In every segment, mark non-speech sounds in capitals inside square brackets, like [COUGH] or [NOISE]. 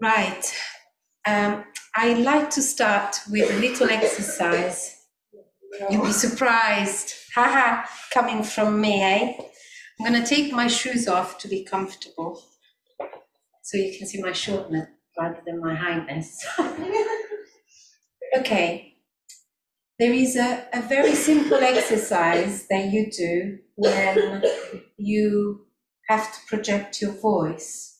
Right. Um, I like to start with a little exercise. You'll be surprised. Haha, coming from me, eh? I'm going to take my shoes off to be comfortable so you can see my shortness rather than my highness. [LAUGHS] okay. There is a, a very simple exercise that you do when you have to project your voice.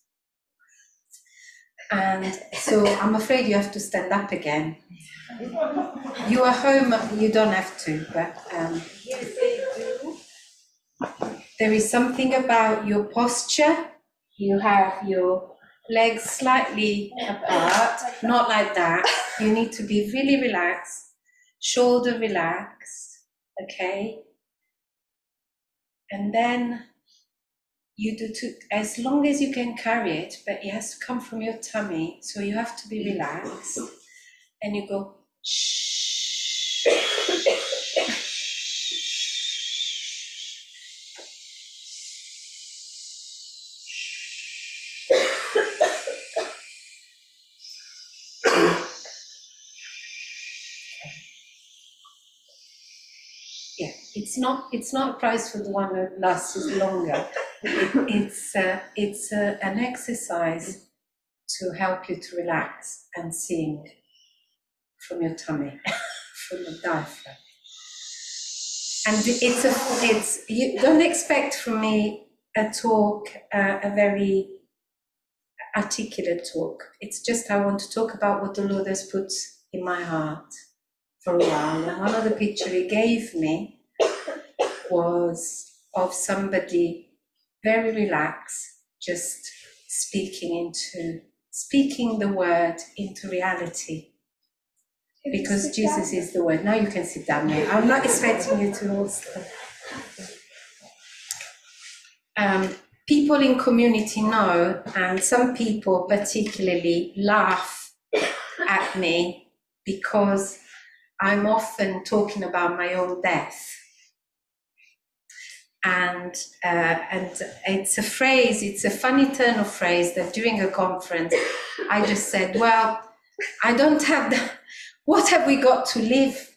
And so I'm afraid you have to stand up again. You are home, you don't have to, but um, there is something about your posture. You have your legs slightly apart, not like that. You need to be really relaxed, shoulder relaxed, okay? And then you do to as long as you can carry it, but it has to come from your tummy. So you have to be relaxed. And you go. Yeah, it's not it's not a prize for the one that lasts longer. It, it's uh, it's uh, an exercise to help you to relax and sing from your tummy, [LAUGHS] from the diaphragm. And it's a it's you don't expect from me a talk, uh, a very articulate talk. It's just I want to talk about what the Lord has put in my heart for a while. And one of the picture He gave me was of somebody very relaxed, just speaking into speaking the word into reality. Because Jesus is the word. Now you can sit down now. I'm not expecting you to all stand. Um, people in community know, and some people particularly laugh at me because I'm often talking about my own death. And uh, and it's a phrase, it's a funny turn of phrase that during a conference I just said, well, I don't have the, what have we got to live?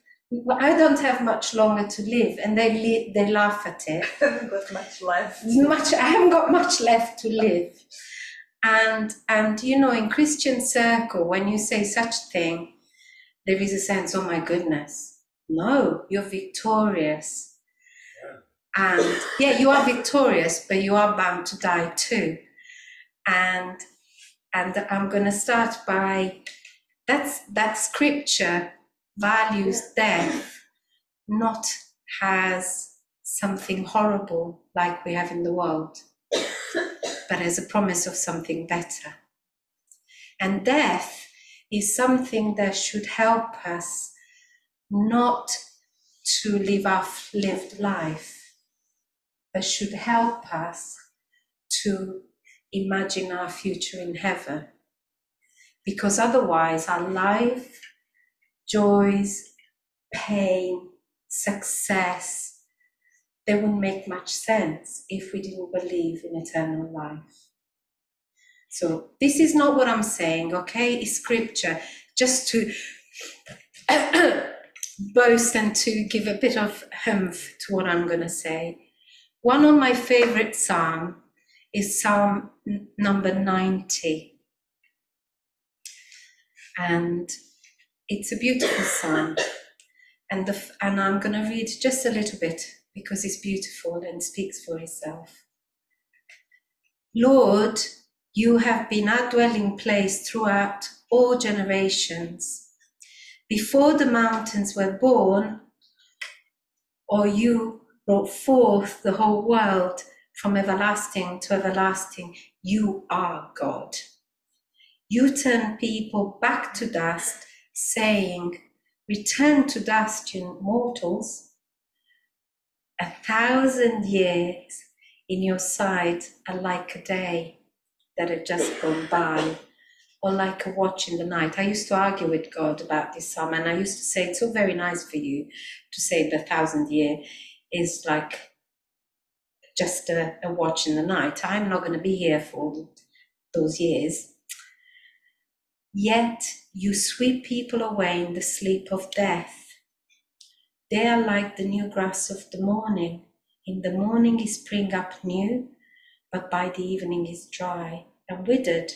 I don't have much longer to live, and they li- they laugh at it. I [LAUGHS] haven't got much left. Much, I haven't got much left to live, and and you know, in Christian circle, when you say such thing, there is a sense, oh my goodness, no, you're victorious, and yeah, you are victorious, but you are bound to die too, and and I'm going to start by that's that scripture values death not as something horrible like we have in the world, but as a promise of something better. And death is something that should help us not to live our lived life, but should help us to imagine our future in heaven. Because otherwise, our life joys, pain, success, they wouldn't make much sense if we didn't believe in eternal life. So, this is not what I'm saying, okay? It's scripture just to [COUGHS] boast and to give a bit of humph to what I'm going to say. One of my favorite psalms is Psalm number 90. And it's a beautiful psalm, and the, and I'm going to read just a little bit because it's beautiful and speaks for itself. Lord, you have been our dwelling place throughout all generations. Before the mountains were born, or you brought forth the whole world from everlasting to everlasting, you are God. You turn people back to dust saying, Return to dust, you mortals. A thousand years in your sight are like a day that had just gone by, or like a watch in the night. I used to argue with God about this psalm, and I used to say, It's all very nice for you to say the thousand year is like just a, a watch in the night. I'm not going to be here for those years. Yet you sweep people away in the sleep of death. They are like the new grass of the morning. In the morning is spring up new, but by the evening is dry and withered.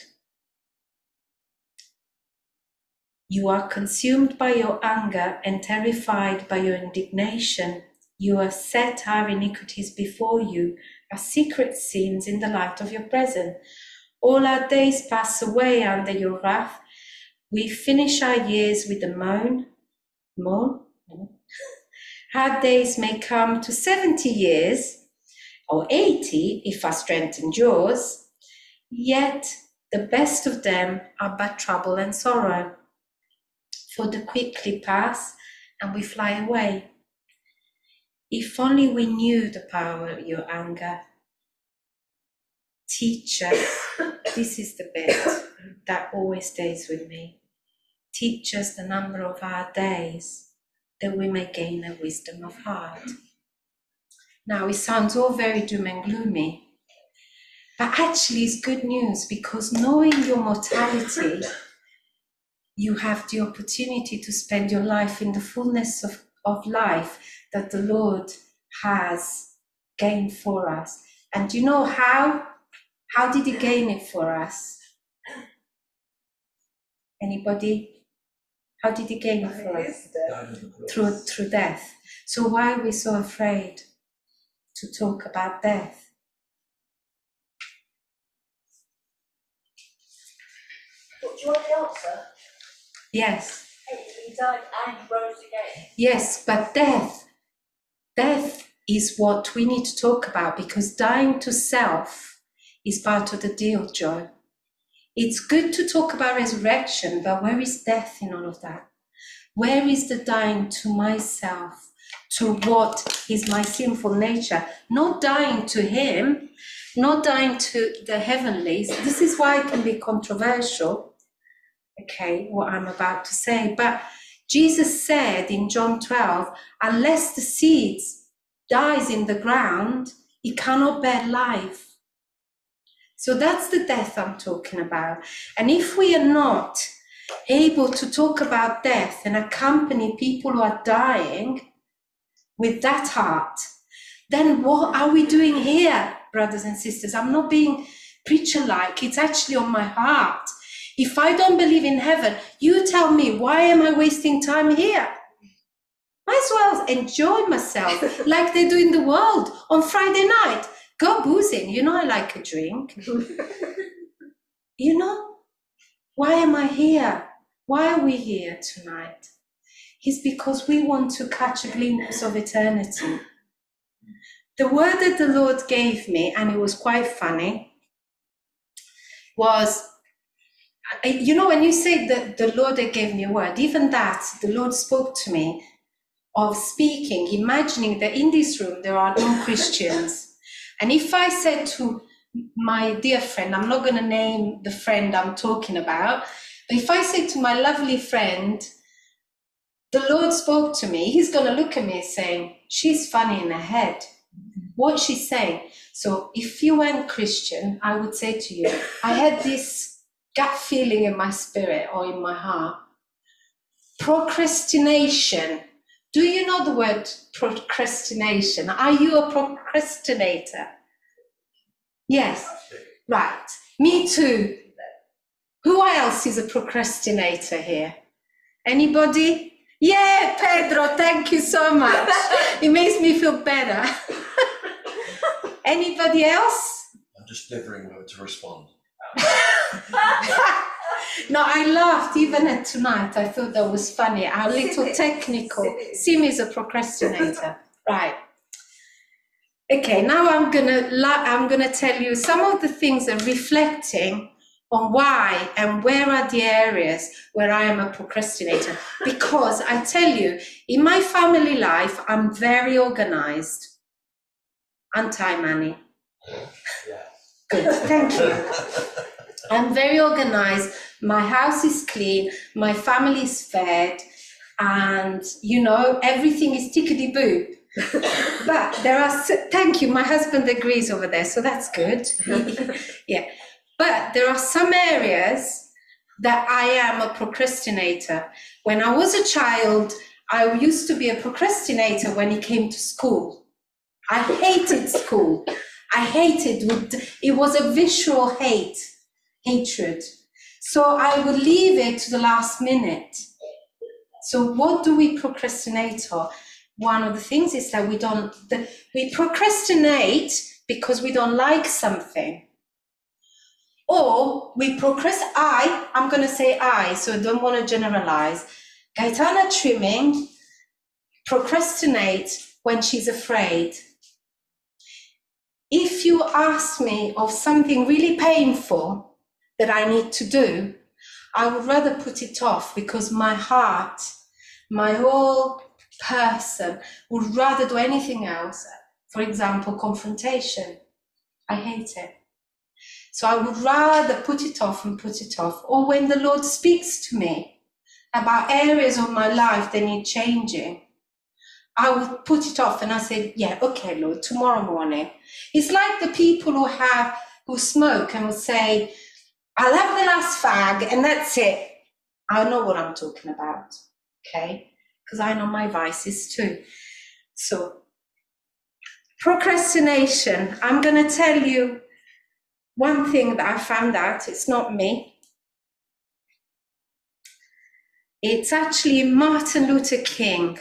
You are consumed by your anger and terrified by your indignation. You have set our iniquities before you, our secret sins in the light of your presence. All our days pass away under your wrath. We finish our years with a moan. Moan? Our days may come to 70 years or 80 if our strength endures, yet the best of them are but trouble and sorrow. For they quickly pass and we fly away. If only we knew the power of your anger. Teach us, this is the bit that always stays with me. Teach us the number of our days that we may gain a wisdom of heart. Now, it sounds all very doom and gloomy, but actually, it's good news because knowing your mortality, you have the opportunity to spend your life in the fullness of, of life that the Lord has gained for us. And you know how? How did He gain it for us? Anybody? How did He gain it for us? Through, through death. So why are we so afraid to talk about death? What, Do you want the answer? Yes. He died and rose again. Yes, but death, death is what we need to talk about because dying to self is part of the deal, Joe. It's good to talk about resurrection, but where is death in all of that? Where is the dying to myself, to what is my sinful nature? Not dying to Him, not dying to the heavenlies. This is why it can be controversial okay, what I'm about to say. But Jesus said in John 12, unless the seed dies in the ground, it cannot bear life. So that's the death I'm talking about. And if we are not able to talk about death and accompany people who are dying with that heart, then what are we doing here, brothers and sisters? I'm not being preacher like, it's actually on my heart. If I don't believe in heaven, you tell me, why am I wasting time here? Might as well enjoy myself [LAUGHS] like they do in the world on Friday night. Go boozing. You know, I like a drink. [LAUGHS] you know, why am I here? Why are we here tonight? It's because we want to catch a glimpse of eternity. The word that the Lord gave me, and it was quite funny, was you know, when you say that the Lord gave me a word, even that, the Lord spoke to me of speaking, imagining that in this room there are no Christians. [LAUGHS] And if I said to my dear friend, I'm not going to name the friend I'm talking about, but if I say to my lovely friend, the Lord spoke to me, he's going to look at me saying, She's funny in her head. What she's saying. So if you weren't Christian, I would say to you, I had this gut feeling in my spirit or in my heart. Procrastination. Do you know the word procrastination? Are you a procrastinator? Yes. Right. Me too. Who else is a procrastinator here? Anybody? Yeah, Pedro, thank you so much. [LAUGHS] it makes me feel better. [LAUGHS] Anybody else? I'm just differing whether to respond. [LAUGHS] no, I laughed even at tonight. I thought that was funny. Our little technical. Sim is a procrastinator. [LAUGHS] Right. Okay, now I'm gonna I'm gonna tell you some of the things and reflecting on why and where are the areas where I am a procrastinator. Because I tell you, in my family life, I'm very organized. Anti money. Yeah. Good, thank you. I'm very organized. My house is clean. My family is fed. And, you know, everything is tickety boo. [LAUGHS] but there are, thank you, my husband agrees over there, so that's good. [LAUGHS] yeah. But there are some areas that I am a procrastinator. When I was a child, I used to be a procrastinator when it came to school. I hated school. I hated it It was a visual hate, hatred. So I would leave it to the last minute. So what do we procrastinate on? One of the things is that we don't the, we procrastinate because we don't like something. Or we procrastinate, I, I'm going to say I, so I don't want to generalize. Gaetana Trimming procrastinate when she's afraid. If you ask me of something really painful that I need to do, I would rather put it off because my heart, my whole person would rather do anything else. For example, confrontation. I hate it. So I would rather put it off and put it off. Or when the Lord speaks to me about areas of my life that need changing, I would put it off and I said, Yeah, okay, Lord, tomorrow morning. It's like the people who have who smoke and will say, I'll have the last fag and that's it. I know what I'm talking about. Okay? Because I know my vices too. So procrastination, I'm gonna tell you one thing that I found out, it's not me. It's actually Martin Luther King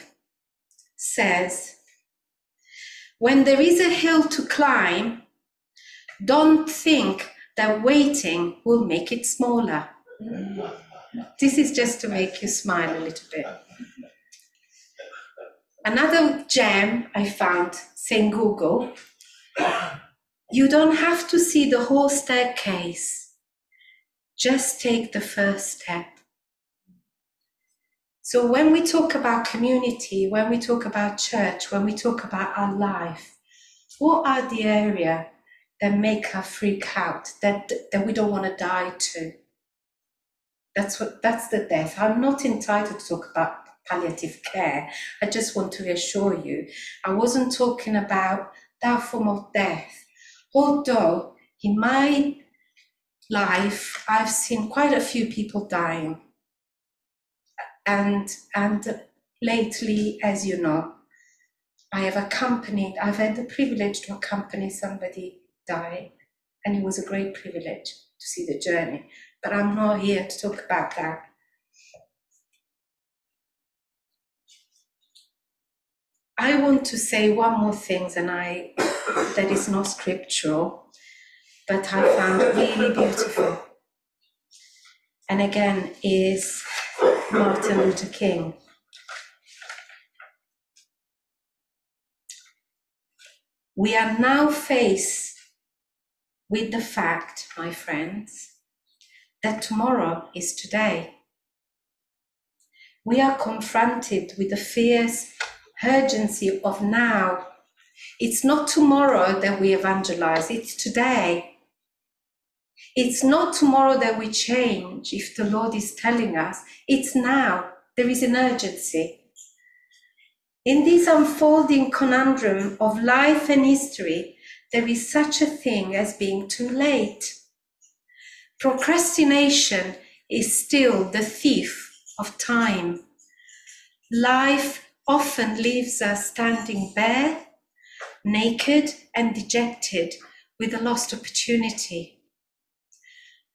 says, when there is a hill to climb, don't think that waiting will make it smaller. This is just to make you smile a little bit. Another gem I found saying Google you don't have to see the whole staircase. Just take the first step. So, when we talk about community, when we talk about church, when we talk about our life, what are the area that make us freak out, that, that we don't want to die to? That's what that's the death. I'm not entitled to talk about palliative care. I just want to reassure you. I wasn't talking about that form of death although in my life I've seen quite a few people dying. And and lately, as you know, I have accompanied, I've had the privilege to accompany somebody die, and it was a great privilege to see the journey. But I'm not here to talk about that. I want to say one more thing, and I that is not scriptural, but I found really beautiful. And again, is Martin Luther King. We are now faced with the fact, my friends, that tomorrow is today. We are confronted with the fierce urgency of now it's not tomorrow that we evangelize, it's today. It's not tomorrow that we change if the Lord is telling us, it's now. There is an urgency. In this unfolding conundrum of life and history, there is such a thing as being too late. Procrastination is still the thief of time. Life often leaves us standing bare naked and dejected with a lost opportunity.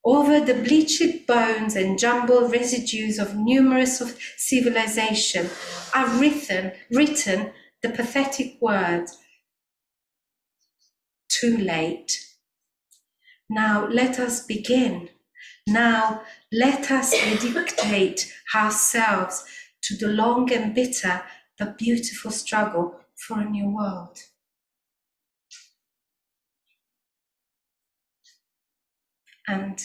Over the bleached bones and jumbled residues of numerous of civilization are written, written the pathetic words, too late. Now let us begin. Now let us dedicate ourselves to the long and bitter but beautiful struggle for a new world. And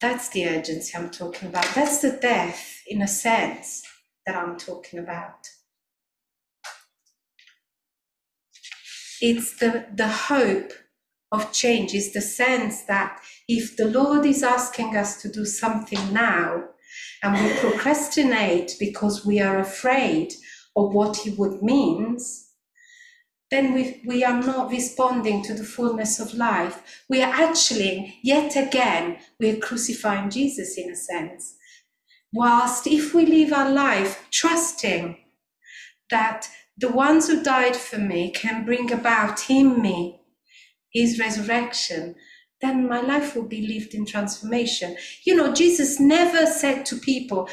that's the urgency I'm talking about. That's the death, in a sense, that I'm talking about. It's the, the hope of change, is the sense that if the Lord is asking us to do something now, and we procrastinate because we are afraid of what He would means, then we, we are not responding to the fullness of life. We are actually, yet again, we are crucifying Jesus in a sense. Whilst if we live our life trusting that the ones who died for me can bring about in me his resurrection, then my life will be lived in transformation. You know, Jesus never said to people,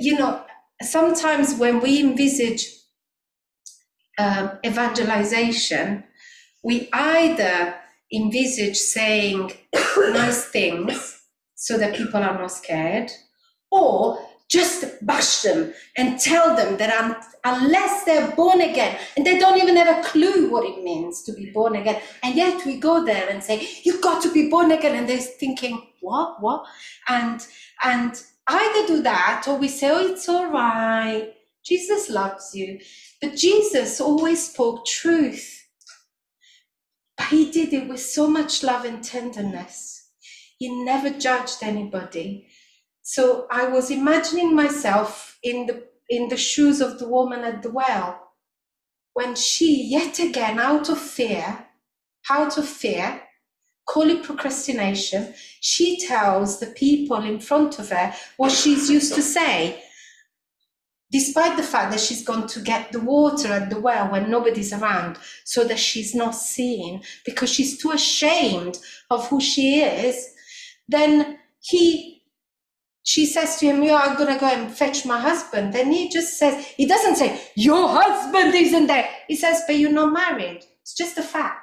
you know, sometimes when we envisage um, evangelization, we either envisage saying [COUGHS] nice things so that people are not scared, or just bash them and tell them that un- unless they're born again, and they don't even have a clue what it means to be born again, and yet we go there and say, You've got to be born again, and they're thinking, What? What? And and either do that or we say, Oh, it's all right. Jesus loves you. But Jesus always spoke truth. But he did it with so much love and tenderness. He never judged anybody. So I was imagining myself in the in the shoes of the woman at the well when she yet again out of fear out of fear call it procrastination she tells the people in front of her what she's used to say despite the fact that she's gone to get the water at the well when nobody's around so that she's not seen because she's too ashamed of who she is then he she says to him, Yeah, I'm gonna go and fetch my husband. And he just says, he doesn't say, Your husband isn't there. He says, But you're not married. It's just a fact.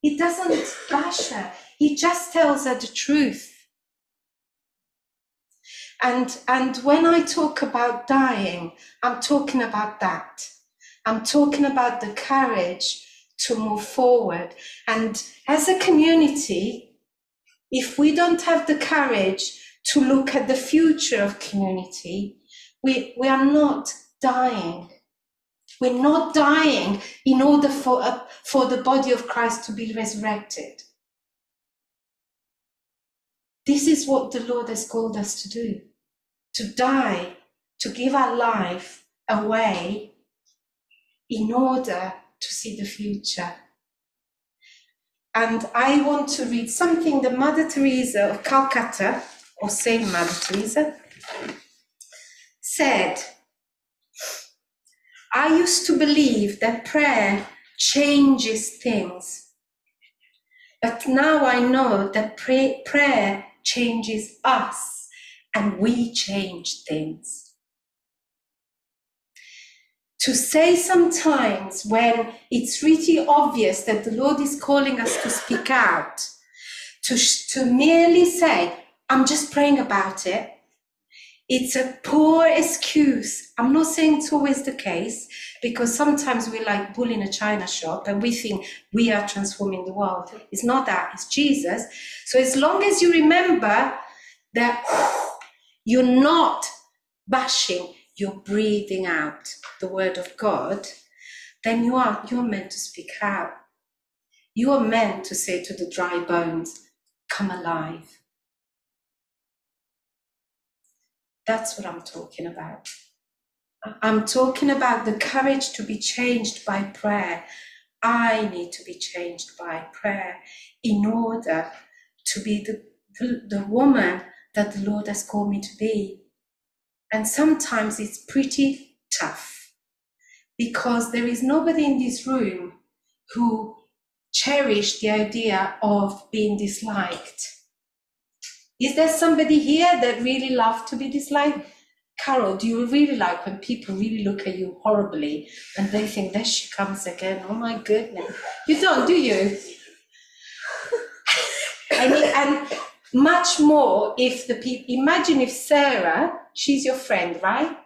He doesn't bash her, he just tells her the truth. And, and when I talk about dying, I'm talking about that. I'm talking about the courage to move forward. And as a community, if we don't have the courage to look at the future of community, we, we are not dying. We're not dying in order for, uh, for the body of Christ to be resurrected. This is what the Lord has called us to do to die, to give our life away in order to see the future. And I want to read something that Mother Teresa of Calcutta, or Saint Mother Teresa, said. I used to believe that prayer changes things. But now I know that pray, prayer changes us and we change things. To say sometimes when it's really obvious that the Lord is calling us to speak out, to, to merely say, I'm just praying about it, it's a poor excuse. I'm not saying it's always the case because sometimes we like bull in a china shop and we think we are transforming the world. It's not that, it's Jesus. So as long as you remember that [SIGHS] you're not bashing, you're breathing out the word of God, then you are you're meant to speak out. You are meant to say to the dry bones, come alive. That's what I'm talking about. I'm talking about the courage to be changed by prayer. I need to be changed by prayer in order to be the, the, the woman that the Lord has called me to be. And sometimes it's pretty tough because there is nobody in this room who cherished the idea of being disliked. Is there somebody here that really loves to be disliked? Carol, do you really like when people really look at you horribly and they think, there she comes again? Oh my goodness. You don't, do you? Mean, and much more if the people, imagine if Sarah, she's your friend, right?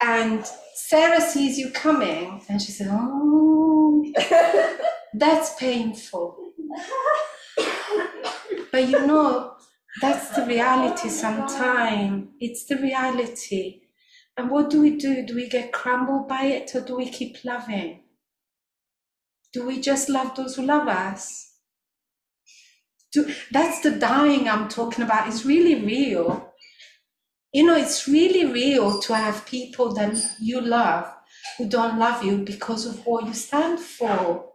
And Sarah sees you coming and she says, oh, [LAUGHS] that's painful. But you know, that's the reality sometimes. It's the reality. And what do we do? Do we get crumbled by it or do we keep loving? Do we just love those who love us? Do, that's the dying I'm talking about. It's really real. You know, it's really real to have people that you love who don't love you because of what you stand for.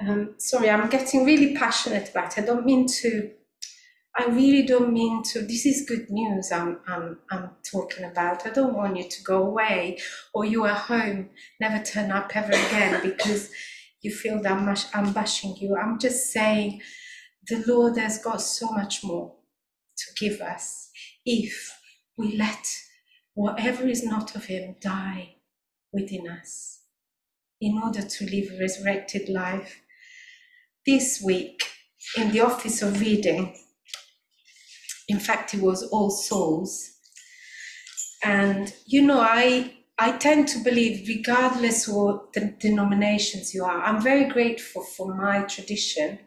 Um, sorry, I'm getting really passionate about it. I don't mean to, I really don't mean to. This is good news I'm, I'm, I'm talking about. I don't want you to go away or you are home, never turn up ever again [LAUGHS] because you feel that I'm, I'm bashing you. I'm just saying the Lord has got so much more to give us if we let whatever is not of Him die within us in order to live a resurrected life this week in the office of reading. In fact, it was All Souls. And you know, I I tend to believe, regardless what the denominations you are, I'm very grateful for my tradition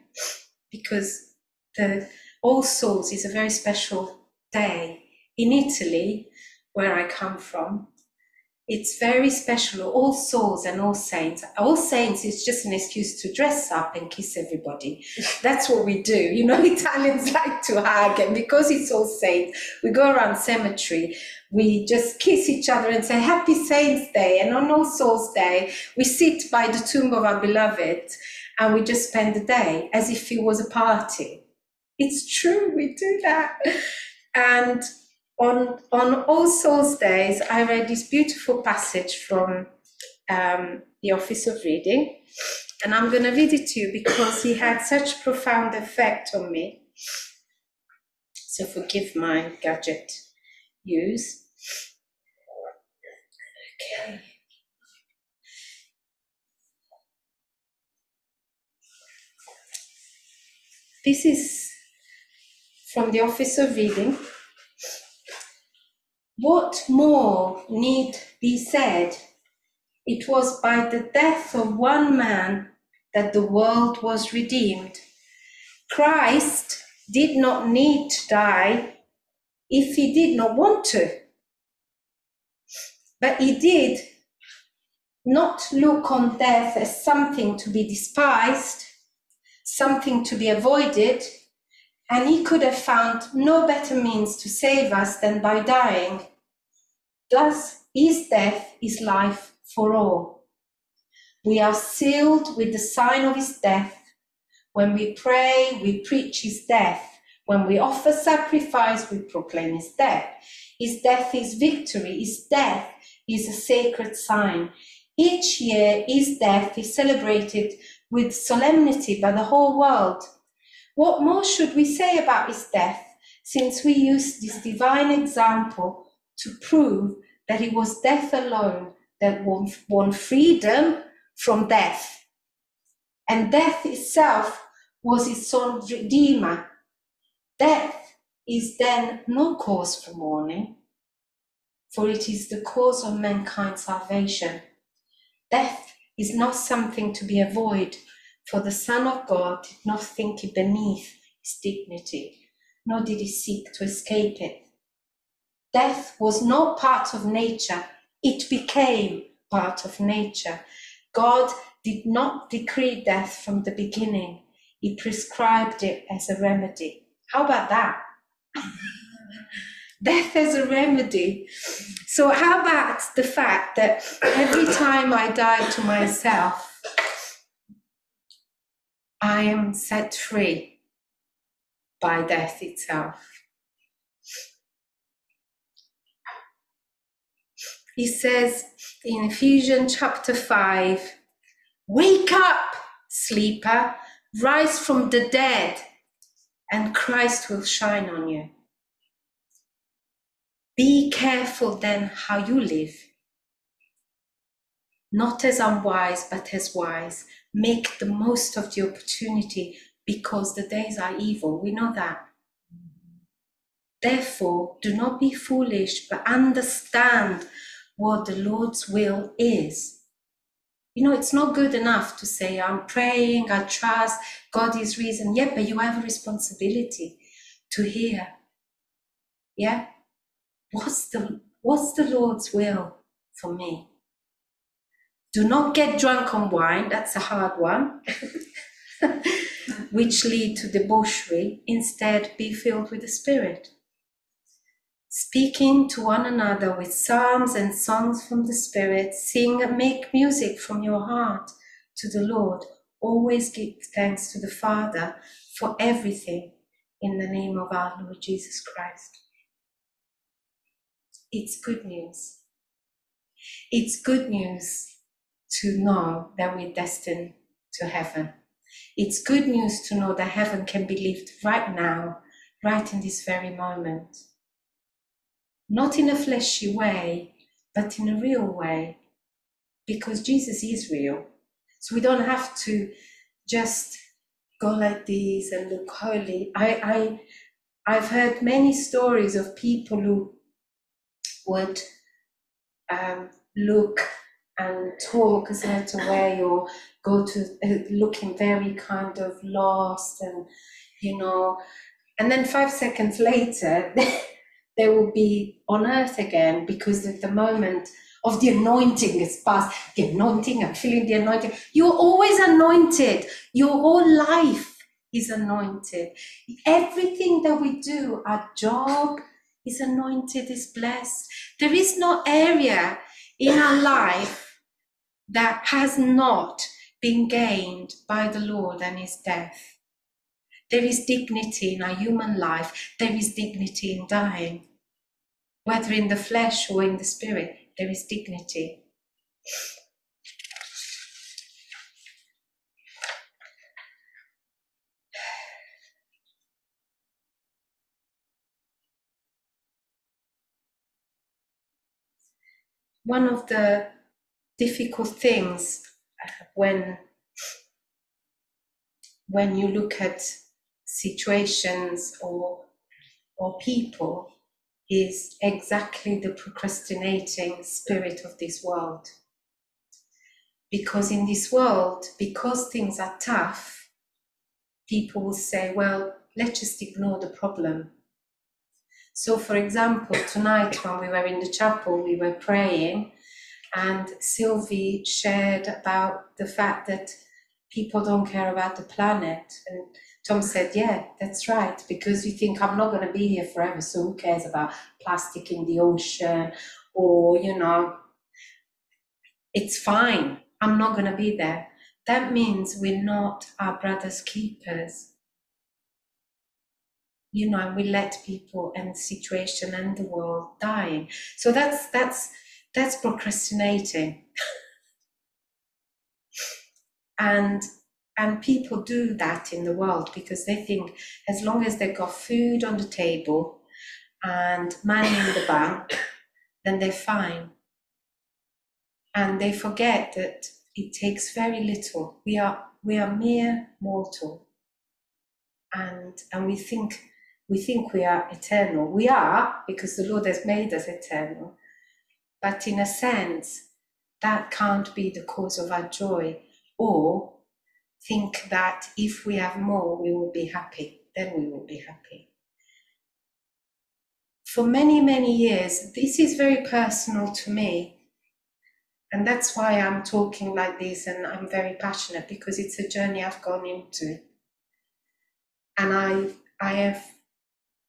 because the All Souls is a very special day in Italy, where I come from. It's very special, All Souls and All Saints. All Saints is just an excuse to dress up and kiss everybody. [LAUGHS] That's what we do. You know, [LAUGHS] Italians like to hug, and because it's All Saints, we go around cemetery. We just kiss each other and say Happy Saints Day. And on All Souls Day, we sit by the tomb of our beloved and we just spend the day as if it was a party. It's true, we do that. And on on All Souls Days, I read this beautiful passage from um, the Office of Reading, and I'm going to read it to you because he had such profound effect on me. So forgive my gadget use. Okay. This is from the Office of Reading. What more need be said? It was by the death of one man that the world was redeemed. Christ did not need to die if he did not want to. But he did not look on death as something to be despised, something to be avoided, and he could have found no better means to save us than by dying. Thus, his death is life for all. We are sealed with the sign of his death. When we pray, we preach his death. When we offer sacrifice, we proclaim his death. His death is victory. His death is a sacred sign. Each year, his death is celebrated with solemnity by the whole world. What more should we say about his death, since we use this divine example to prove that it was death alone that won, won freedom from death. And death itself was its own redeemer. Death is then no cause for mourning, for it is the cause of mankind's salvation. Death is not something to be avoided, for the Son of God did not think it beneath his dignity, nor did he seek to escape it. Death was not part of nature, it became part of nature. God did not decree death from the beginning, He prescribed it as a remedy. How about that? [LAUGHS] death as a remedy. So, how about the fact that every time I die to myself, I am set free by death itself? He says in Ephesians chapter 5 Wake up, sleeper, rise from the dead, and Christ will shine on you. Be careful then how you live, not as unwise, but as wise. Make the most of the opportunity because the days are evil. We know that. Therefore, do not be foolish, but understand what the Lord's will is. You know, it's not good enough to say, I'm praying, I trust, God is reason. Yeah, but you have a responsibility to hear. Yeah? What's the what's the Lord's will for me? Do not get drunk on wine, that's a hard one, [LAUGHS] which lead to debauchery. Instead, be filled with the Spirit. Speaking to one another with psalms and songs from the Spirit, sing and make music from your heart to the Lord. Always give thanks to the Father for everything in the name of our Lord Jesus Christ. It's good news. It's good news to know that we're destined to heaven. It's good news to know that heaven can be lived right now, right in this very moment. Not in a fleshy way, but in a real way, because Jesus is real. So we don't have to just go like this and look holy. I, I, I've heard many stories of people who would um, look and talk a certain way or go to uh, looking very kind of lost and you know and then five seconds later [LAUGHS] they will be on earth again because at the moment of the anointing. Is past. The anointing i'm feeling the anointing. You're always anointed. Your whole life is anointed. Everything that we do our job is anointed is blessed. There is no area in our life that has not been gained by the Lord and his death. There is dignity in our human life, there is dignity in dying. Whether in the flesh or in the spirit, there is dignity. One of the difficult things uh, when when you look at situations or or people is exactly the procrastinating spirit of this world because in this world because things are tough people will say well let's just ignore the problem so for example tonight when we were in the chapel we were praying and Sylvie shared about the fact that people don't care about the planet. And Tom said, Yeah, that's right, because you think I'm not going to be here forever, so who cares about plastic in the ocean or, you know, it's fine, I'm not going to be there. That means we're not our brother's keepers. You know, And we let people and situation and the world dying. So that's that's that's procrastinating. [LAUGHS] and and people do that in the world because they think as long as they've got food on the table and money in the bank, then they're fine. And they forget that it takes very little. We are we are mere mortal. And and we think we think we are eternal. We are because the Lord has made us eternal. But in a sense, that can't be the cause of our joy. Or think that if we have more, we will be happy. Then we will be happy. For many, many years, this is very personal to me. And that's why I'm talking like this and I'm very passionate because it's a journey I've gone into. And I, I have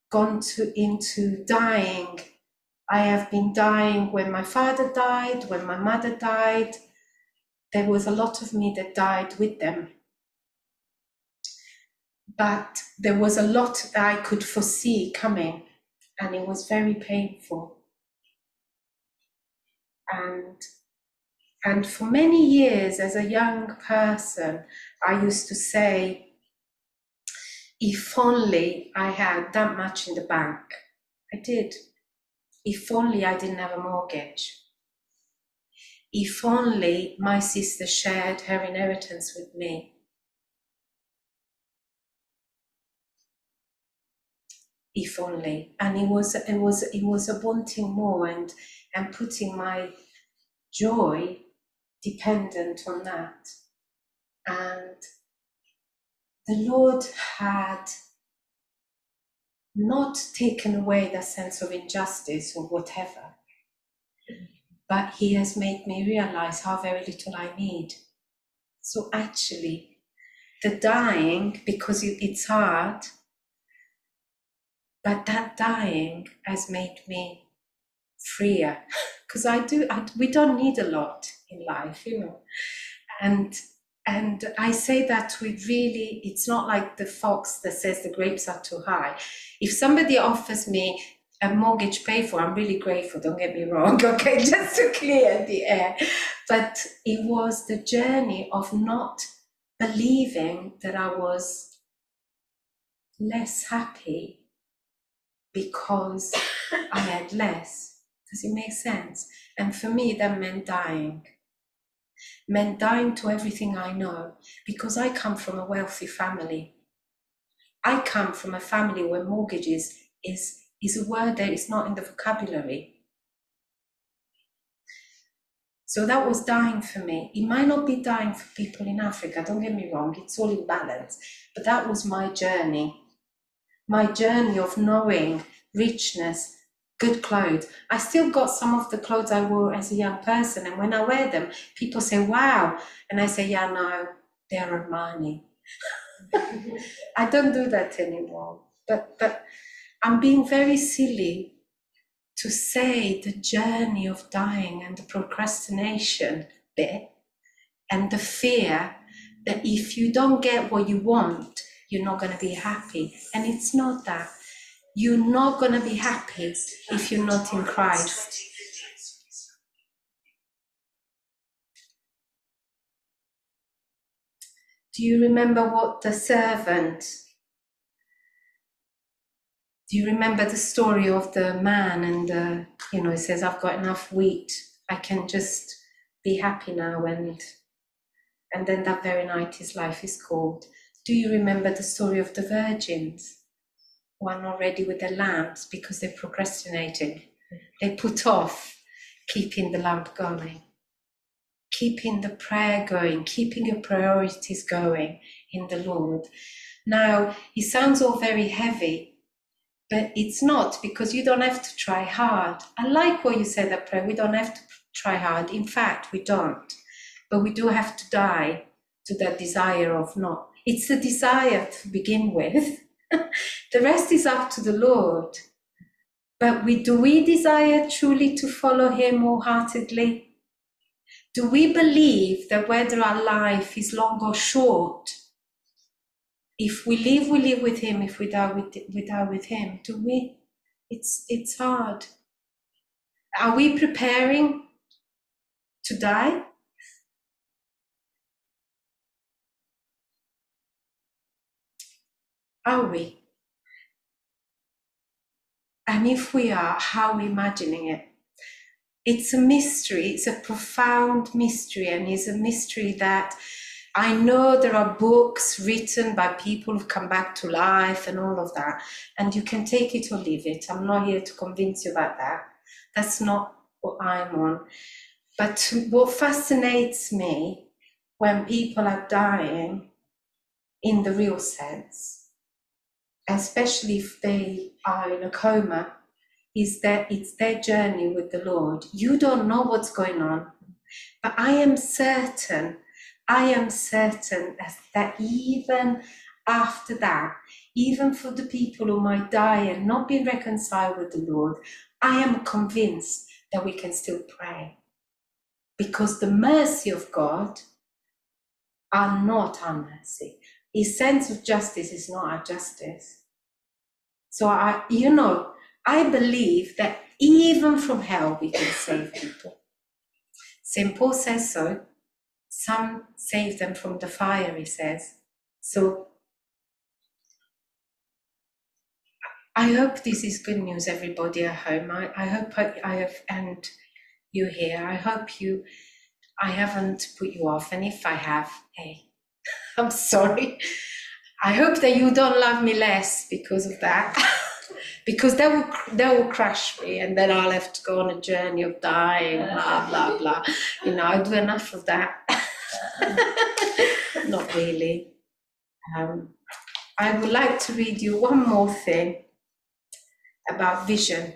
gone to, into dying I have been dying when my father died, when my mother died. There was a lot of me that died with them. But there was a lot that I could foresee coming, and it was very painful. And and for many years, as a young person, I used to say, if only I had that much in the bank. I did. If only I didn't have a mortgage. If only my sister shared her inheritance with me. If only. And it was it was it was a wanting more and and putting my joy dependent on that. And the Lord had not taken away the sense of injustice or whatever, but He has made me realize how very little I need. So actually, the dying, because it's hard, but that dying has made me freer [LAUGHS] because I do. I, we don't need a lot in life, you know, and and I say that we really, it's not like the fox that says the grapes are too high. If somebody offers me a mortgage paid for, I'm really grateful, don't get me wrong, [LAUGHS] okay, just to clear the air. But it was the journey of not believing that I was less happy because I had less. Does it make sense? And for me, that meant dying meant dying to everything I know because I come from a wealthy family. I come from a family where mortgages is, is a word that is not in the vocabulary. So that was dying for me. It might not be dying for people in Africa, don't get me wrong, it's all in balance. But that was my journey. My journey of knowing richness good clothes. I still got some of the clothes I wore as a young person, and when I wear them, people say, "Wow," and I say, "Yeah, no, they're Armani." [LAUGHS] I don't do that anymore. But but I'm being very silly to say the journey of dying and the procrastination bit and the fear that if you don't get what you want, you're not going to be happy. And it's not that you're not going to be happy if you're not in Christ. Do you remember what the servant? Do you remember the story of the man and the, you know, he says, I've got enough wheat, I can just be happy now and and then that very night his life is called. Do you remember the story of the virgins? one already with the lamps because they're procrastinating. They put off keeping the lamp going, keeping the prayer going, keeping your priorities going in the Lord. Now, it sounds all very heavy, but it's not because you don't have to try hard. I like what you said that prayer. We don't have to try hard. In fact, we don't. But we do have to die to that desire of not. It's a desire to begin with [LAUGHS] the rest is up to the Lord. But we, do we desire truly to follow Him wholeheartedly? Do we believe that whether our life is long or short, if we live, we live with Him. If we die, we die with Him. Do we? It's it's hard. Are we preparing to die? Are we? And if we are, how are we imagining it? It's a mystery, it's a profound mystery, and it's a mystery that I know there are books written by people who've come back to life and all of that, and you can take it or leave it. I'm not here to convince you about that. That's not what I'm on. But what fascinates me when people are dying in the real sense especially if they are in a coma, is that it's their journey with the Lord. You don't know what's going on, but I am certain, I am certain that even after that, even for the people who might die and not be reconciled with the Lord, I am convinced that we can still pray. Because the mercy of God are not our mercy. His sense of justice is not our justice. So I, you know, I believe that even from hell we can save people. St. Paul says so. Some save them from the fire, he says. So I hope this is good news, everybody at home. I, I hope I, I have, and you here, I hope you, I haven't put you off. And if I have, hey, [LAUGHS] I'm sorry. I hope that you don't love me less because of that. [LAUGHS] because that will that will crush me and then I'll have to go on a journey of dying, blah blah blah. You know, I do enough of that. [LAUGHS] Not really. Um, I would like to read you one more thing about vision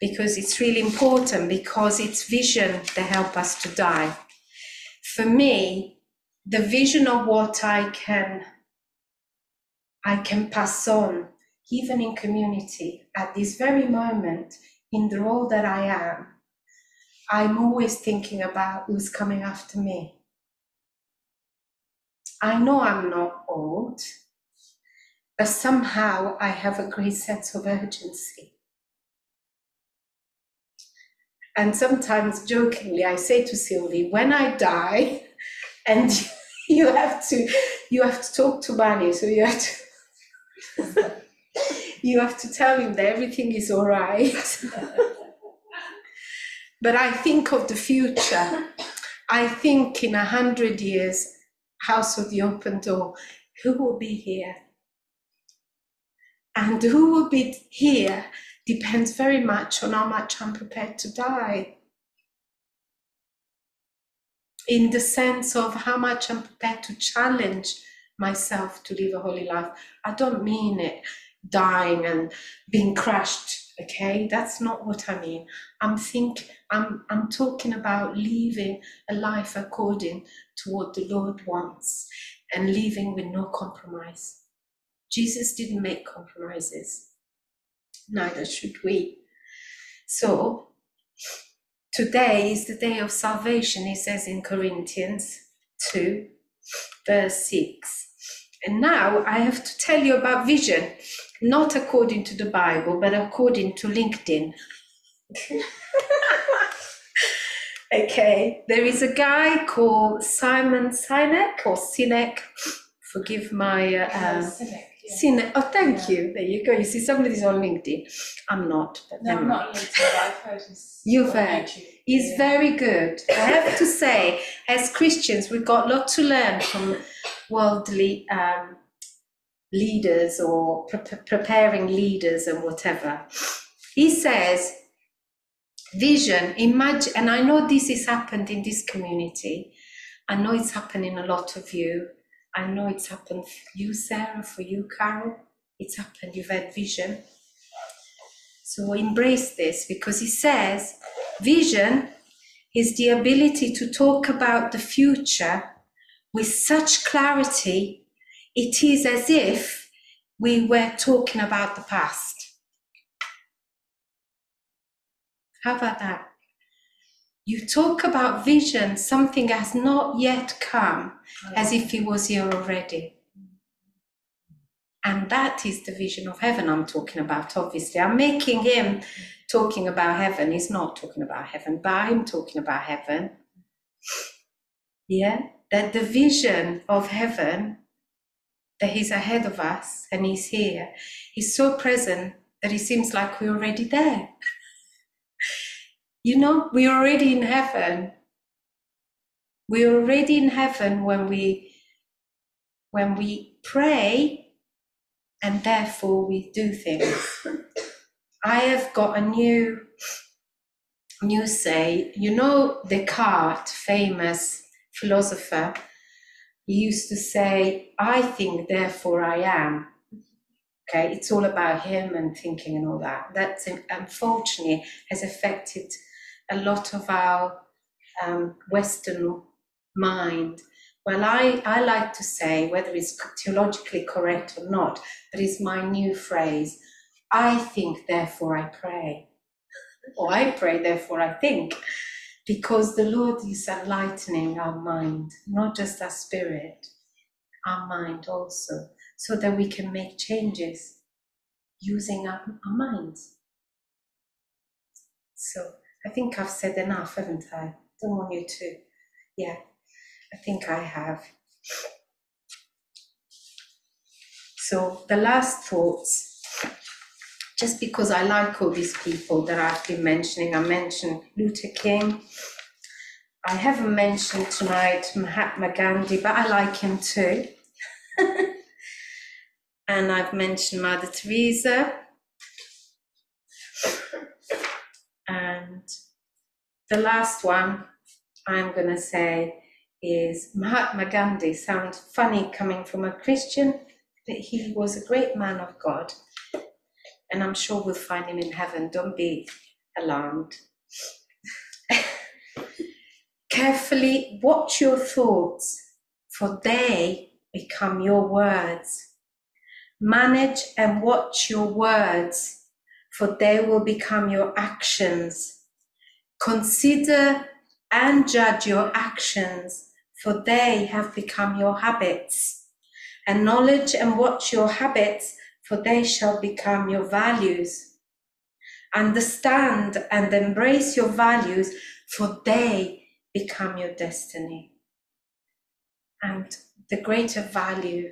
because it's really important because it's vision that help us to die. For me, the vision of what I can I can pass on even in community, at this very moment, in the role that I am, I'm always thinking about who's coming after me. I know I'm not old, but somehow I have a great sense of urgency. And sometimes jokingly, I say to Sylvie, when I die, [LAUGHS] and [LAUGHS] you have to you have to talk to Manny, so you have to [LAUGHS] you have to tell him that everything is all right. [LAUGHS] but I think of the future. I think in a hundred years, House of the Open Door, who will be here? And who will be here depends very much on how much I'm prepared to die. In the sense of how much I'm prepared to challenge myself to live a holy life. I don't mean it dying and being crushed, okay? That's not what I mean. I'm think I'm I'm talking about living a life according to what the Lord wants and living with no compromise. Jesus didn't make compromises neither should we. So, today is the day of salvation, he says in Corinthians 2, verse 6. And now I have to tell you about vision, not according to the Bible, but according to LinkedIn. [LAUGHS] okay, there is a guy called Simon Sinek or Sinek. Forgive my uh, um, Seen it. Oh, thank you. There you go. You see, somebody's on LinkedIn. I'm not. But No, I'm not LinkedIn, I've heard his. You've heard. YouTube. He's Yeah. very good. I have to say, as Christians, we've got a lot to learn from worldly um, leaders or pre- preparing leaders and whatever. He says, vision, imagine, and I know this has happened in this community. I know it's happening a lot of you. I know it's happened for you, Sarah, for you, Carol. It's happened. You've had vision. So embrace this because he says, Vision is the ability to talk about the future with such clarity, it is as if we were talking about the past. How about that? You talk about vision, something has not yet come, as if it was here already. And that is the vision of heaven I'm talking about, obviously. I'm making him talking about heaven. He's not talking about heaven, but I'm talking about heaven. Yeah? That the vision of heaven, that he's ahead of us and he's here, he's so present that it seems like we're already there. You know, we're already in heaven. We're already in heaven when we when we pray and therefore we do things. I have got a new new say. You know Descartes, famous philosopher, he used to say, I think, therefore I am. Okay, it's all about him and thinking and all that. That unfortunately has affected a lot of our um, Western mind. Well, I, I like to say, whether it's theologically correct or not, but it's my new phrase I think, therefore I pray. [LAUGHS] Or I pray, therefore I think. Because the Lord is enlightening our mind, not just our spirit, our mind also, so that we can make changes using our, our minds. So I think I've said enough, haven't I? Don't want you to. Yeah, I think I have. So the last thoughts, just because I like all these people that I've been mentioning, I mentioned Luther King. I haven't mentioned tonight Mahatma Gandhi, but I like him too. [LAUGHS] and I've mentioned Mother Teresa. And the last one I'm going to say is Mahatma Gandhi. Sounds funny coming from a Christian, but he was a great man of God. And I'm sure we'll find him in heaven. Don't be alarmed. [LAUGHS] Carefully watch your thoughts, for they become your words. Manage and watch your words, for they will become your actions. Consider and judge your actions, for they have become your habits. Acknowledge and watch your habits, for they shall become your values. Understand and embrace your values, for they become your destiny. And the greater value,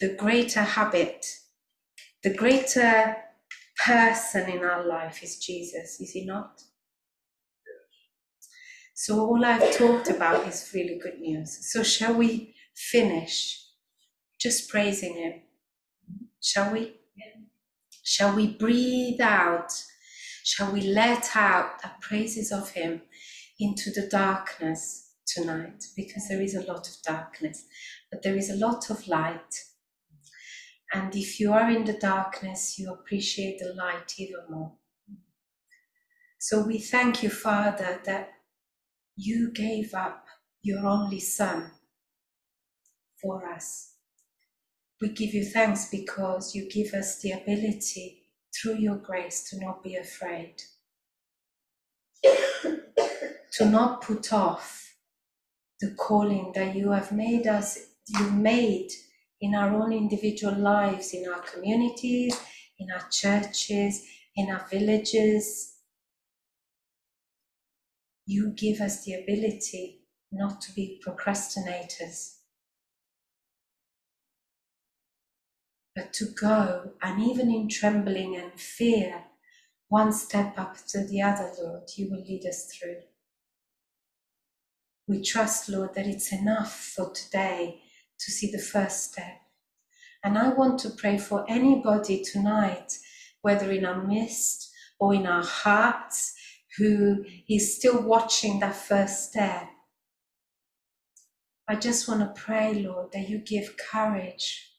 the greater habit, the greater person in our life is Jesus, is he not? So, all I've talked about is really good news. So, shall we finish just praising Him? Shall we? Shall we breathe out? Shall we let out the praises of Him into the darkness tonight? Because there is a lot of darkness, but there is a lot of light. And if you are in the darkness, you appreciate the light even more. So we thank you, Father, that you gave up your only Son for us. We give you thanks because you give us the ability through your grace to not be afraid, to not put off the calling that you have made us, you made in our own individual lives, in our communities, in our churches, in our villages, you give us the ability not to be procrastinators, but to go and even in trembling and fear, one step up to the other, Lord, you will lead us through. We trust, Lord, that it's enough for today to see the first step. And I want to pray for anybody tonight, whether in our midst or in our hearts, who is still watching that first step. I just want to pray, Lord, that you give courage.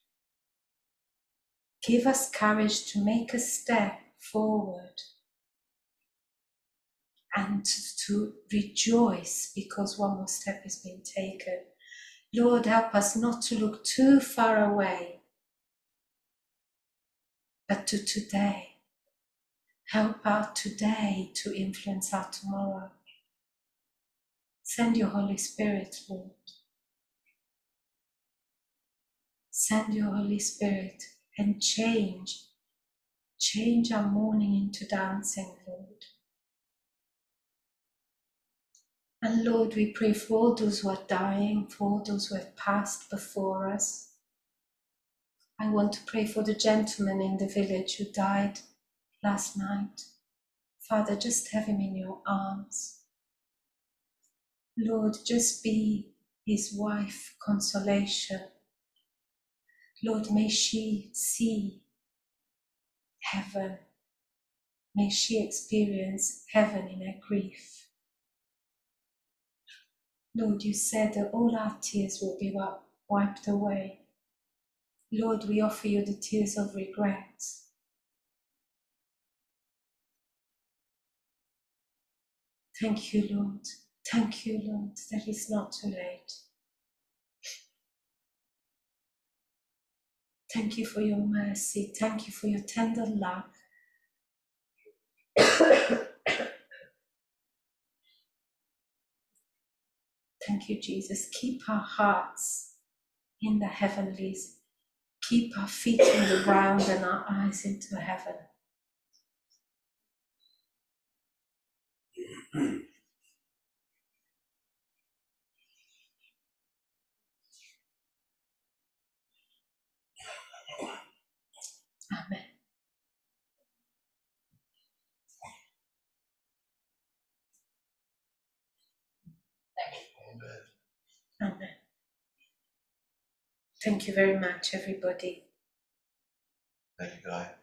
Give us courage to make a step forward and to rejoice because one more step has been taken. Lord, help us not to look too far away, but to today. Help our today to influence our tomorrow. Send your Holy Spirit, Lord. Send your Holy Spirit and change. Change our mourning into dancing, Lord. And Lord, we pray for all those who are dying, for all those who have passed before us. I want to pray for the gentleman in the village who died last night. Father, just have him in your arms. Lord, just be his wife consolation. Lord, may she see heaven. May she experience heaven in her grief. Lord, you said that all our tears will be wiped away. Lord, we offer you the tears of regret Thank you, Lord. Thank you, Lord, that it's not too late. Thank you for your mercy. Thank you for your tender love. Thank you, Jesus. Keep our hearts in the heavenlies. Keep our feet on the ground and our eyes into heaven. Amen. Amen. Thank you very much, everybody. Thank you, Gae.